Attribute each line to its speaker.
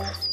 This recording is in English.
Speaker 1: Yes.